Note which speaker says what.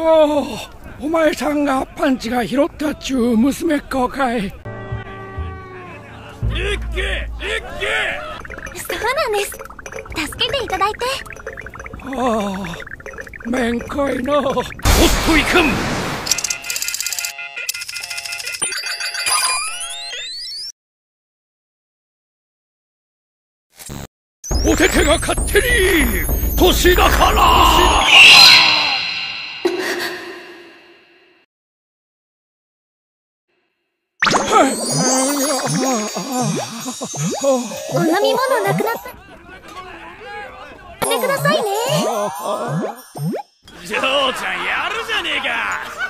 Speaker 1: おおお前さんがパンチが拾ったっちゅう娘っ子かい。
Speaker 2: 一気
Speaker 3: 一気そうなんです。助けていただいて。
Speaker 1: ああめんこいの。
Speaker 2: おっといかん！
Speaker 1: おててが勝手に年だから
Speaker 3: お飲み物なくなった。てくださいね。
Speaker 2: 嬢ちゃんやるじゃねえか。